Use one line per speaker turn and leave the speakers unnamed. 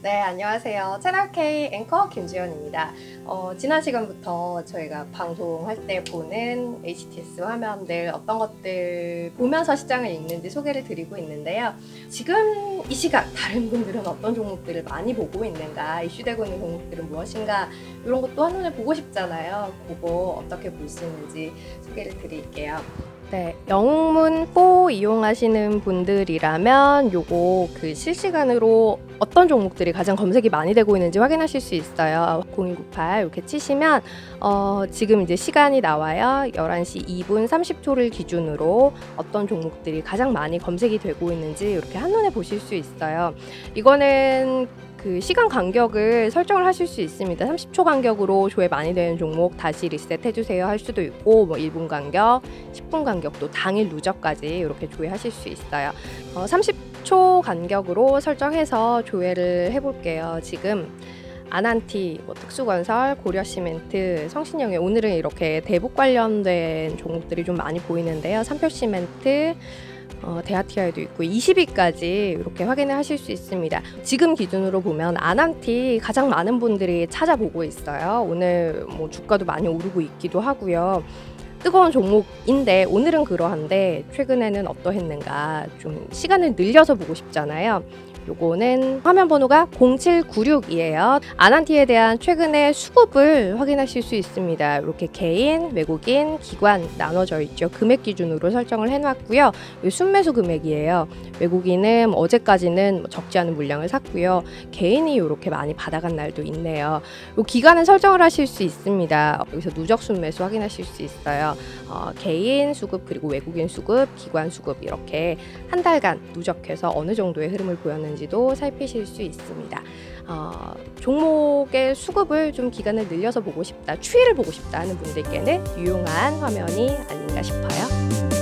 네, 안녕하세요. 채널K 앵커 김지연입니다. 어, 지난 시간부터 저희가 방송할 때 보는 HTS 화면들 어떤 것들 보면서 시장을 읽는지 소개를 드리고 있는데요. 지금 이 시간 다른 분들은 어떤 종목들을 많이 보고 있는가, 이슈되고 있는 종목들은 무엇인가 이런 것도 한눈에 보고 싶잖아요. 그거 어떻게 볼 수 있는지 소개를 드릴게요. 네, 영웅문4 이용하시는 분들이라면 요거 그 실시간으로 어떤 종목들이 가장 검색이 많이 되고 있는지 확인하실 수 있어요. 0298 이렇게 치시면 어, 지금 이제 시간이 나와요. 11시 2분 30초를 기준으로 어떤 종목들이 가장 많이 검색이 되고 있는지 이렇게 한눈에 보실 수 있어요. 이거는 그 시간 간격을 설정을 하실 수 있습니다. 30초 간격으로 조회 많이 되는 종목 다시 리셋 해 주세요 할 수도 있고 뭐 1분 간격, 10분 간격도 당일 누적까지 이렇게 조회하실 수 있어요. 어, 30초 간격으로 설정해서 조회를 해 볼게요. 지금 아난티, 뭐 특수건설, 고려시멘트, 성신영에 오늘은 이렇게 대북 관련된 종목들이 좀 많이 보이는데요. 삼표시멘트, 어, 대하티아에도 있고 20위까지 이렇게 확인을 하실 수 있습니다. 지금 기준으로 보면 아난티 가장 많은 분들이 찾아보고 있어요. 오늘 뭐 주가도 많이 오르고 있기도 하고요. 뜨거운 종목인데 오늘은 그러한데 최근에는 어떠했는가 좀 시간을 늘려서 보고 싶잖아요. 요거는 화면 번호가 0796이에요. 아난티에 대한 최근의 수급을 확인하실 수 있습니다. 이렇게 개인, 외국인, 기관 나눠져 있죠. 금액 기준으로 설정을 해놨고요. 순매수 금액이에요. 외국인은 어제까지는 적지 않은 물량을 샀고요. 개인이 이렇게 많이 받아간 날도 있네요. 요 기간은 설정을 하실 수 있습니다. 여기서 누적 순매수 확인하실 수 있어요. 어, 개인 수급 그리고 외국인 수급, 기관 수급 이렇게 한 달간 누적해서 어느 정도의 흐름을 보였는지 있는지도 살피실 수 있습니다. 어, 종목의 수급을 좀 기간을 늘려서 보고 싶다, 추이를 보고 싶다 하는 분들께는 유용한 화면이 아닌가 싶어요.